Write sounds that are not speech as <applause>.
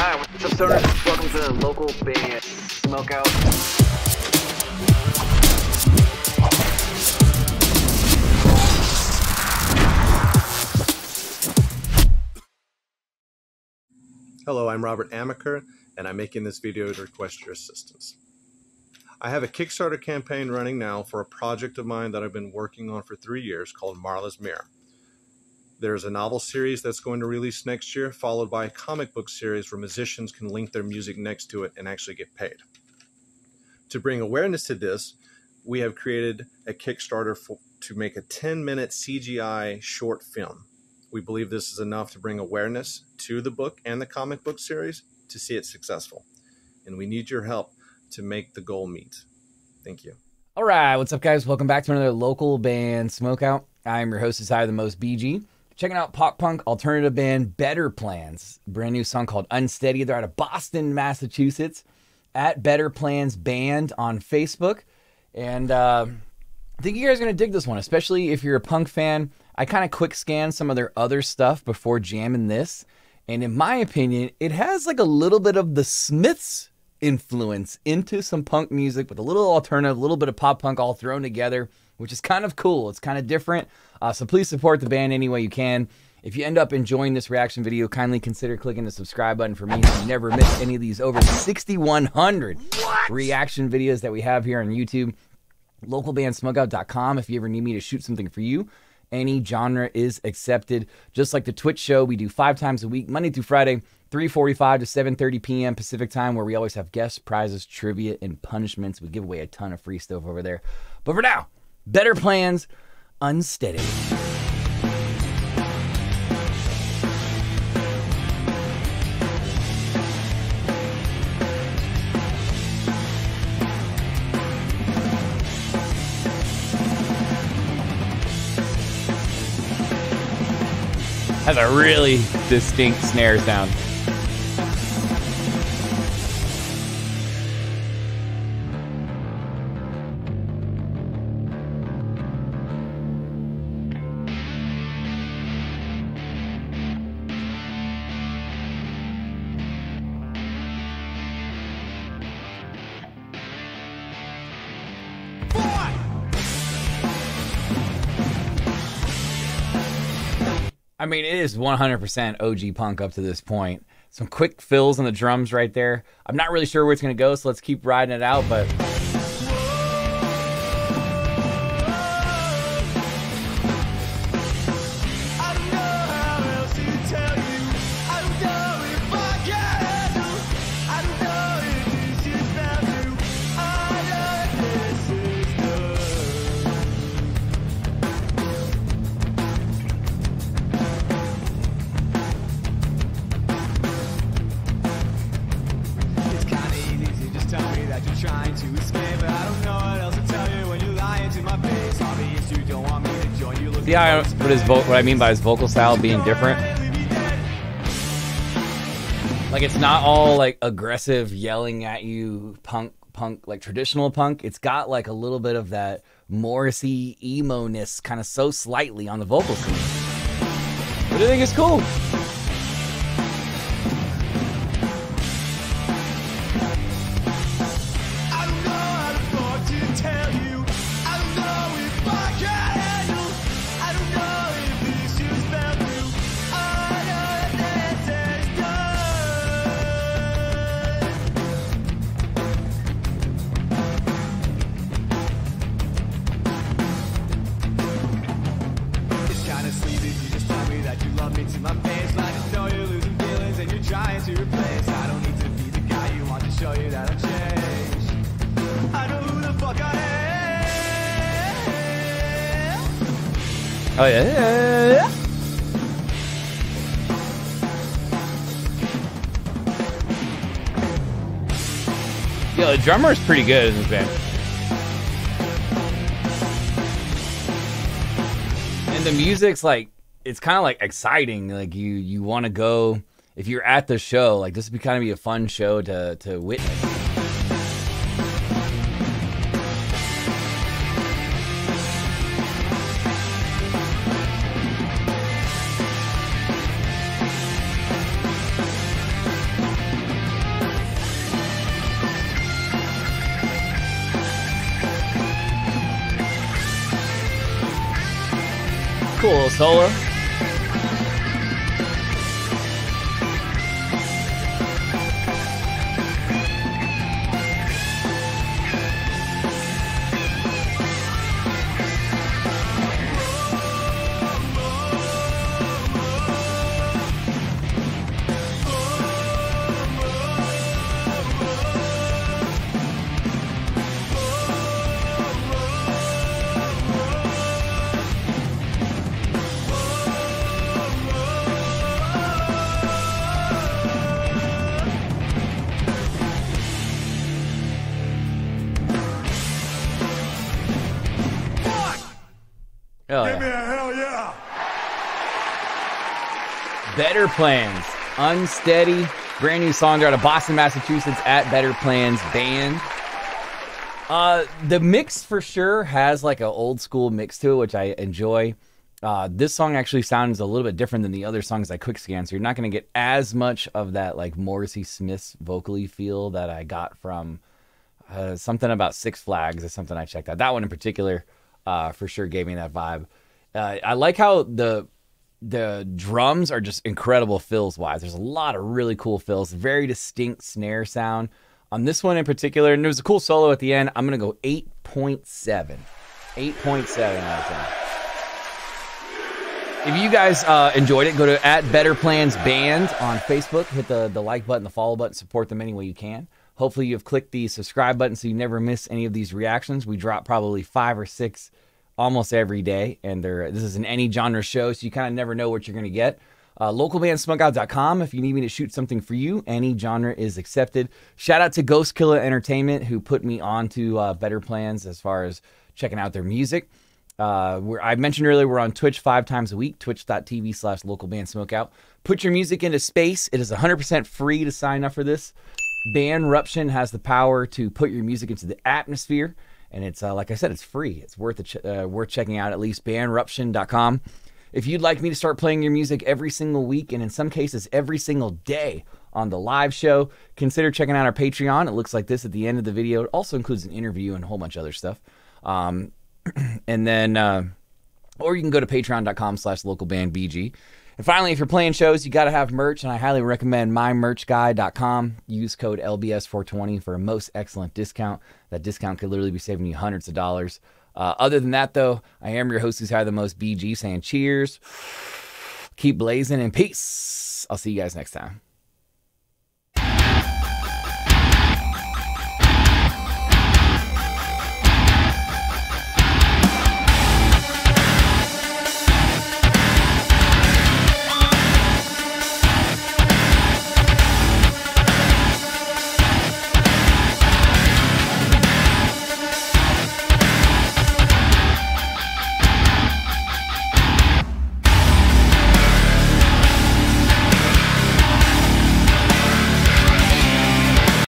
Hi, what's up, stoners? Welcome to the local band Smokeout. Hello, I'm Robert Amaker, and I'm making this video to request your assistance. I have a Kickstarter campaign running now for a project of mine that I've been working on for three years called Marla's Mirror. There's a novel series that's going to release next year, followed by a comic book series where musicians can link their music next to it and actually get paid. To bring awareness to this, we have created a Kickstarter for, to make a 10 minute CGI short film. We believe this is enough to bring awareness to the book and the comic book series to see it successful. And we need your help to make the goal meet. Thank you. All right, what's up, guys? Welcome back to another local band Smokeout. I'm your host, Desire the Most BG. Checking out pop punk alternative band Better Plans, brand new song called Unsteady. They're out of Boston, Massachusetts, at Better Plans Band on Facebook. And uh, I think you guys are going to dig this one, especially if you're a punk fan. I kind of quick scanned some of their other stuff before jamming this. And in my opinion, it has like a little bit of the Smiths influence into some punk music with a little alternative, a little bit of pop punk all thrown together, which is kind of cool. It's kind of different. Uh, so please support the band any way you can. If you end up enjoying this reaction video, kindly consider clicking the subscribe button for me so you never miss any of these over 6,100 reaction videos that we have here on YouTube. Localbandsmokeout.com if you ever need me to shoot something for you. Any genre is accepted. Just like the Twitch show, we do five times a week, Monday through Friday, 3:45 to 7:30 p.m. Pacific time, where we always have guests, prizes, trivia, and punishments. We give away a ton of free stuff over there. But for now, better plans, unsteady. Has a really distinct snare sound. I mean, it is 100% OG punk up to this point. Some quick fills on the drums right there. I'm not really sure where it's going to go, so let's keep riding it out, but. See how, what, his what I mean by his vocal style being different? Like, it's not all like aggressive yelling at you punk, punk, like traditional punk. It's got like a little bit of that Morrissey emo ness kind of so slightly on the vocal scene. But I think it's cool. Oh, yeah. yeah, yeah. Yo, the drummer is pretty good this band. And the music's like, it's kind of like exciting. Like you, you want to go if you're at the show. Like this would be kind of be a fun show to to witness. cool, Solar. Solo. Oh, yeah. hell yeah! Better Plans, Unsteady, brand new song. They're out of Boston, Massachusetts at Better Plans Band. Uh, the mix for sure has like an old school mix to it, which I enjoy. Uh, this song actually sounds a little bit different than the other songs I quick scan, so you're not going to get as much of that like Morrissey Smith's vocally feel that I got from uh, something about Six Flags is something I checked out. That one in particular, uh, for sure gave me that vibe. Uh, I like how the the drums are just incredible fills wise. There's a lot of really cool fills, very distinct snare sound on this one in particular. And there was a cool solo at the end. I'm gonna go 8.7, 8.7 out of 10. If you guys uh, enjoyed it, go to at Better Plans Band on Facebook. Hit the, the like button, the follow button, support them any way you can. Hopefully, you've clicked the subscribe button so you never miss any of these reactions. We drop probably five or six almost every day, and they're, this is an any genre show, so you kind of never know what you're going to get. Uh, localbandsmokeout.com if you need me to shoot something for you. Any genre is accepted. Shout out to Ghost Killer Entertainment who put me on to uh, Better Plans as far as checking out their music. Uh, I mentioned earlier we're on Twitch five times a week, twitch.tv slash local band smokeout. Put your music into space. It is 100% free to sign up for this. Bandruption has the power to put your music into the atmosphere, and it's uh, like I said, it's free. It's worth ch- uh, worth checking out at least. Bandruption.com. If you'd like me to start playing your music every single week, and in some cases every single day on the live show, consider checking out our Patreon. It looks like this at the end of the video. It also includes an interview and a whole bunch of other stuff. Um, <clears throat> and then, uh, or you can go to patreon.com slash localbandbg. And finally, if you're playing shows, you got to have merch, and I highly recommend mymerchguy.com. Use code LBS420 for a most excellent discount. That discount could literally be saving you hundreds of dollars. Uh, other than that, though, I am your host who's had the most BG saying cheers, keep blazing, and peace. I'll see you guys next time.